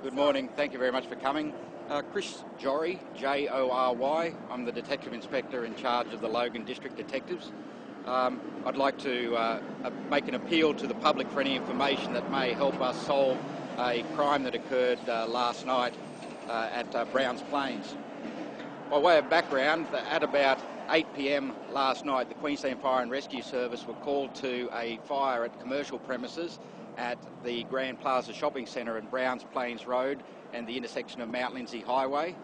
Good morning. Thank you very much for coming. Uh, Chris Jory, J-O-R-Y. I'm the Detective Inspector in charge of the Logan District Detectives. Um, I'd like to uh, uh, make an appeal to the public for any information that may help us solve a crime that occurred uh, last night uh, at uh, Browns Plains. By way of background, at about 8pm last night, the Queensland Fire and Rescue Service were called to a fire at commercial premises at the Grand Plaza Shopping Centre in Browns Plains Road and the intersection of Mount Lindesay Highway.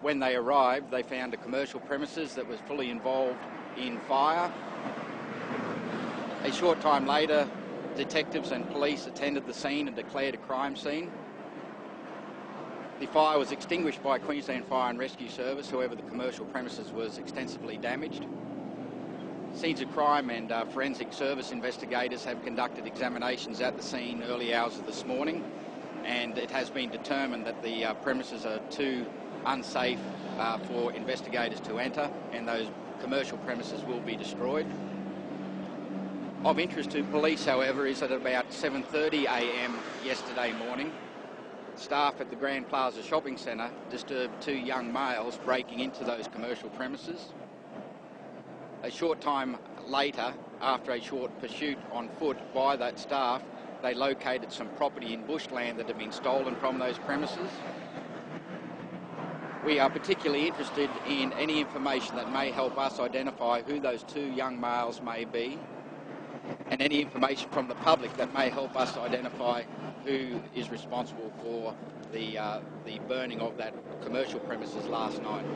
When they arrived, they found a commercial premises that was fully involved in fire. A short time later, detectives and police attended the scene and declared a crime scene. The fire was extinguished by Queensland Fire and Rescue Service, however the commercial premises was extensively damaged. Scenes of crime and uh, forensic service investigators have conducted examinations at the scene early hours of this morning and it has been determined that the uh, premises are too unsafe uh, for investigators to enter and those commercial premises will be destroyed. Of interest to police, however, is that at about 7.30am yesterday morning, staff at the Grand Plaza Shopping Centre disturbed two young males breaking into those commercial premises. A short time later, after a short pursuit on foot by that staff, they located some property in bushland that had been stolen from those premises. We are particularly interested in any information that may help us identify who those two young males may be and any information from the public that may help us identify who is responsible for the uh, the burning of that commercial premises last night.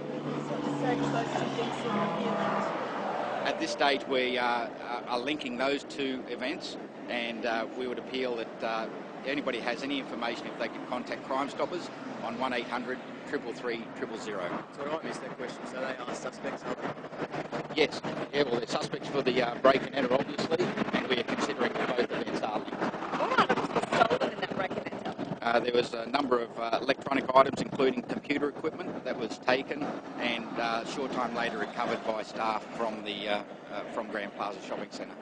At this stage, we uh, are linking those two events, and uh, we would appeal that uh, anybody has any information, if they could contact Crime Stoppers on 1800 333 000. So I missed that question. So they are suspects, are they? Yes, yeah, well, they're suspects for the uh, break and enter, obviously, and we are considering that both events are linked. What items were stolen in that break and enter? Uh, there was a number of uh, electronic items, including computer equipment, that was taken and uh, a short time later recovered by staff from the uh, uh, from Grand Plaza Shopping Centre.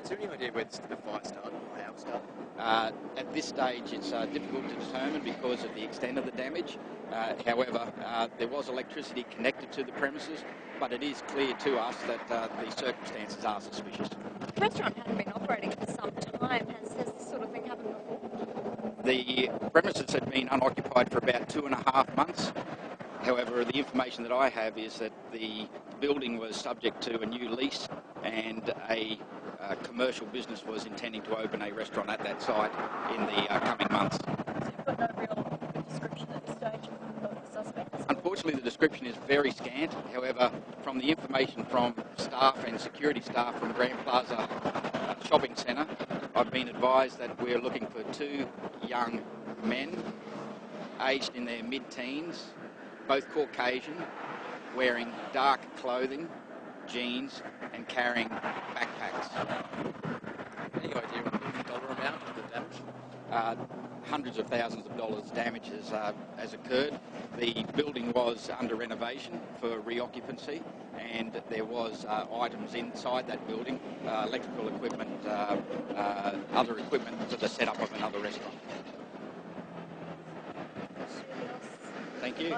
Is there any idea where this, the fire started or how it started? Uh, at this stage, it's uh, difficult to determine because of the extent of the damage. Uh, however, uh, there was electricity connected to the premises, but it is clear to us that uh, the circumstances are suspicious. The restaurant hadn't been operating for some time. Has, has this sort of thing happened before? The premises had been unoccupied for about two and a half months. However, the information that I have is that the building was subject to a new lease and a uh, commercial business was intending to open a restaurant at that site in the uh, coming months. So you've got no real description at this stage of the suspects? Unfortunately, the description is very scant. However, from the information from staff and security staff from Grand Plaza Shopping Centre, I've been advised that we're looking for two young men, aged in their mid-teens, both Caucasian, wearing dark clothing, jeans, and carrying backpacks. Any idea on the dollar amount of the damage? Uh, hundreds of thousands of dollars damage has, uh, has occurred. The building was under renovation for reoccupancy and there was uh, items inside that building, uh, electrical equipment, uh, uh, other equipment for the setup of another restaurant. Thank you.